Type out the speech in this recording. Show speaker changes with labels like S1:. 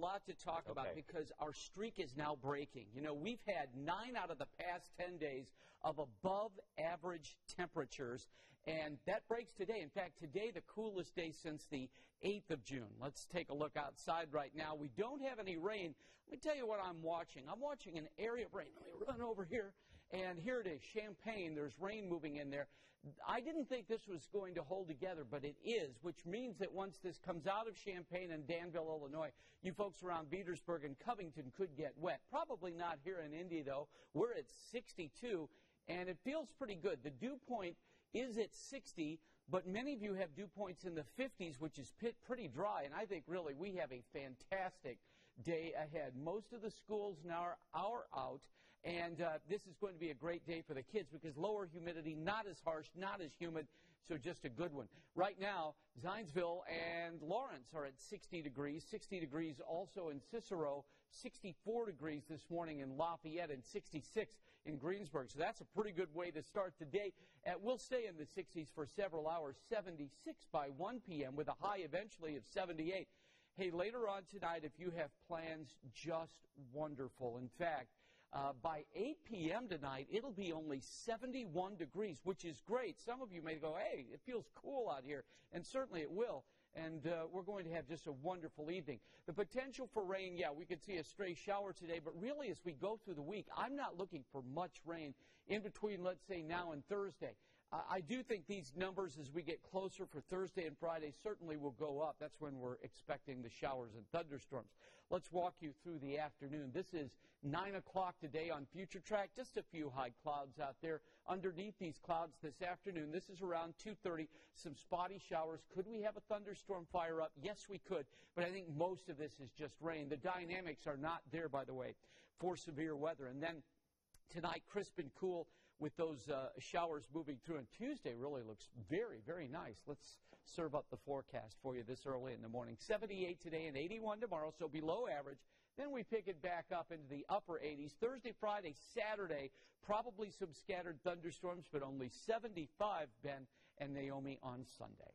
S1: lot to talk about because our streak is now breaking. You know, we've had nine out of the past 10 days of above average temperatures, and that breaks today. In fact, today, the coolest day since the 8th of June. Let's take a look outside right now. We don't have any rain. Let me tell you what I'm watching. I'm watching an area of rain. Let me run over here, and here it is Champaign. There's rain moving in there. I didn't think this was going to hold together, but it is, which means that once this comes out of Champaign and Danville, Illinois, you folks around Petersburg and Covington could get wet. Probably not here in Indy, though. We're at 62, and it feels pretty good. The dew point is at 60, but many of you have dew points in the 50s, which is pretty dry, and I think really we have a fantastic day ahead. Most of the schools now are, are out, and uh, this is going to be a great day for the kids because lower humidity, not as harsh, not as humid, so just a good one. Right now, Zionsville and Lawrence are at 60 degrees, 60 degrees also in Cicero, 64 degrees this morning in Lafayette, and 66 in Greensburg. So that's a pretty good way to start the day. Uh, we'll stay in the 60s for several hours, 76 by 1 p.m. with a high eventually of 78. Hey, later on tonight, if you have plans, just wonderful. In fact, uh, by 8 p.m. tonight, it'll be only 71 degrees, which is great. Some of you may go, hey, it feels cool out here, and certainly it will. And uh, we're going to have just a wonderful evening. The potential for rain, yeah, we could see a stray shower today, but really as we go through the week, I'm not looking for much rain in between, let's say, now and Thursday. Uh, I do think these numbers, as we get closer for Thursday and Friday, certainly will go up. That's when we're expecting the showers and thunderstorms. Let's walk you through the afternoon. This is 9 o'clock today on Future Track. Just a few high clouds out there. Underneath these clouds this afternoon, this is around 2.30, some spotty showers. Could we have a thunderstorm fire up? Yes, we could. But I think most of this is just rain. The dynamics are not there, by the way, for severe weather. And then tonight, crisp and cool with those uh, showers moving through. And Tuesday really looks very, very nice. Let's serve up the forecast for you this early in the morning. 78 today and 81 tomorrow, so below average. Then we pick it back up into the upper 80s. Thursday, Friday, Saturday, probably some scattered thunderstorms, but only 75, Ben and Naomi, on Sunday.